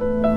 Bye.